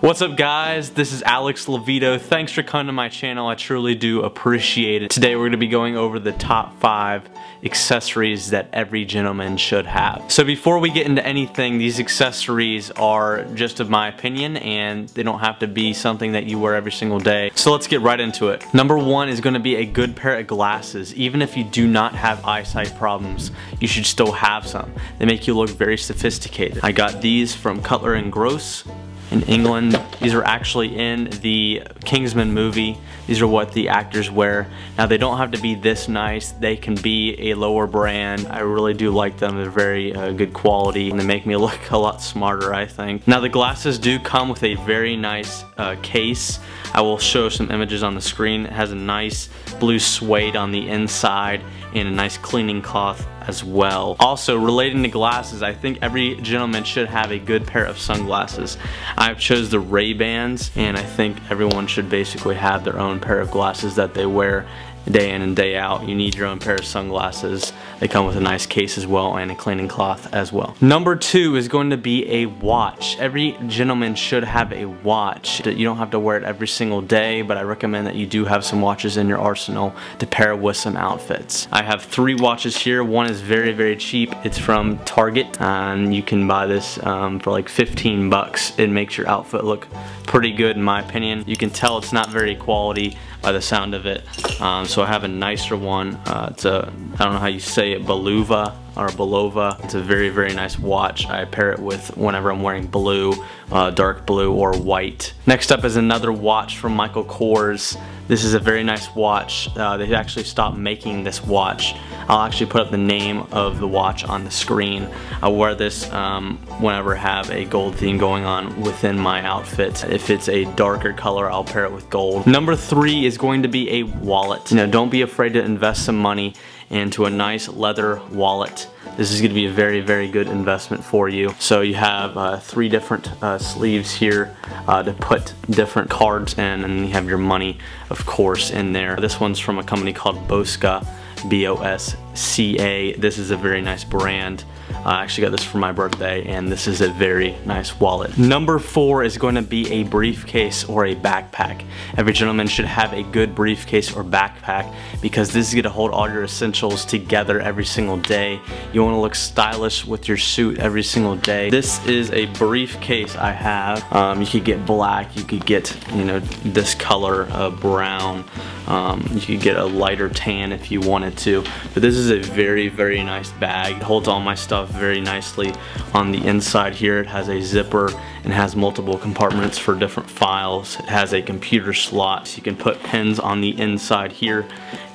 What's up guys? This is Alex Leveto. Thanks for coming to my channel. I truly do appreciate it. Today we're going to be going over the top 5 accessories that every gentleman should have. So before we get into anything, these accessories are just of my opinion and they don't have to be something that you wear every single day. So let's get right into it. Number one is going to be a good pair of glasses. Even if you do not have eyesight problems, you should still have some. They make you look very sophisticated. I got these from Cutler and Gross in England. These are actually in the Kingsman movie. These are what the actors wear. Now they don't have to be this nice. They can be a lower brand. I really do like them. They're very uh, good quality and they make me look a lot smarter I think. Now the glasses do come with a very nice uh, case. I will show some images on the screen. It has a nice blue suede on the inside and a nice cleaning cloth as well. Also, relating to glasses, I think every gentleman should have a good pair of sunglasses. I've chose the Ray-Bans, and I think everyone should basically have their own pair of glasses that they wear day in and day out. You need your own pair of sunglasses. They come with a nice case as well and a cleaning cloth as well. Number two is going to be a watch. Every gentleman should have a watch. You don't have to wear it every single day, but I recommend that you do have some watches in your arsenal to pair with some outfits. I have three watches here. One is very, very cheap. It's from Target, and you can buy this um, for like 15 bucks. It makes your outfit look pretty good in my opinion. You can tell it's not very quality by the sound of it. Um, so I have a nicer one. Uh, it's a, I don't know how you say it, Beluva or Belova. It's a very, very nice watch. I pair it with whenever I'm wearing blue, uh, dark blue or white. Next up is another watch from Michael Kors. This is a very nice watch. Uh, they actually stopped making this watch. I'll actually put up the name of the watch on the screen. I wear this um, whenever I have a gold theme going on within my outfit. If it's a darker color, I'll pair it with gold. Number three is going to be a wallet. You know, don't be afraid to invest some money into a nice leather wallet. This is going to be a very, very good investment for you. So you have uh, three different uh, sleeves here uh, to put different cards in and you have your money, of course, in there. This one's from a company called Bosca. B-O-S-C-A. This is a very nice brand. I actually got this for my birthday and this is a very nice wallet. Number four is going to be a briefcase or a backpack. Every gentleman should have a good briefcase or backpack because this is going to hold all your essentials together every single day. You want to look stylish with your suit every single day. This is a briefcase I have. Um, you could get black, you could get you know this color uh, brown. Um, you could get a lighter tan if you wanted to. But this is a very, very nice bag. It holds all my stuff very nicely. On the inside here, it has a zipper and has multiple compartments for different files. It has a computer slot, so you can put pens on the inside here.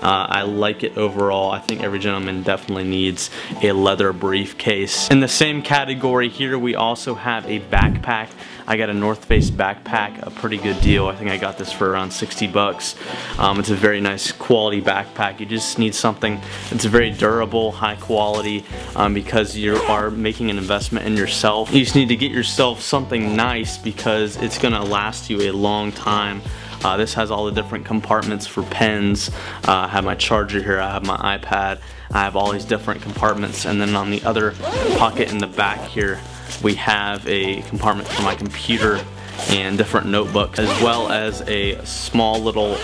Uh, I like it overall. I think every gentleman definitely needs a leather briefcase. In the same category here, we also have a backpack. I got a North Face backpack, a pretty good deal. I think I got this for around 60 bucks. Um, it's a very nice quality backpack. You just need something that's very durable, high quality, um, because you are making an investment in yourself. You just need to get yourself something nice because it's gonna last you a long time. Uh, this has all the different compartments for pens. Uh, I have my charger here, I have my iPad, I have all these different compartments and then on the other pocket in the back here we have a compartment for my computer and different notebooks as well as a small little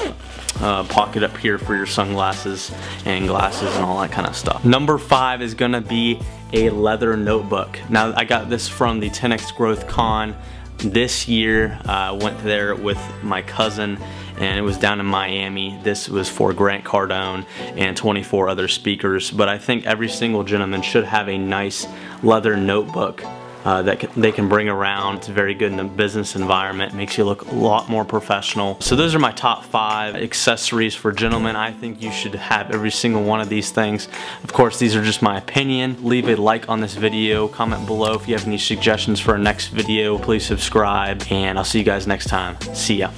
uh, pocket up here for your sunglasses and glasses and all that kind of stuff. Number five is gonna be a leather notebook. Now I got this from the 10x Growth Con this year. I uh, went there with my cousin and it was down in Miami. This was for Grant Cardone and 24 other speakers but I think every single gentleman should have a nice leather notebook uh, that they can bring around. It's very good in the business environment. Makes you look a lot more professional. So those are my top five accessories for gentlemen. I think you should have every single one of these things. Of course, these are just my opinion. Leave a like on this video. Comment below if you have any suggestions for a next video. Please subscribe and I'll see you guys next time. See ya.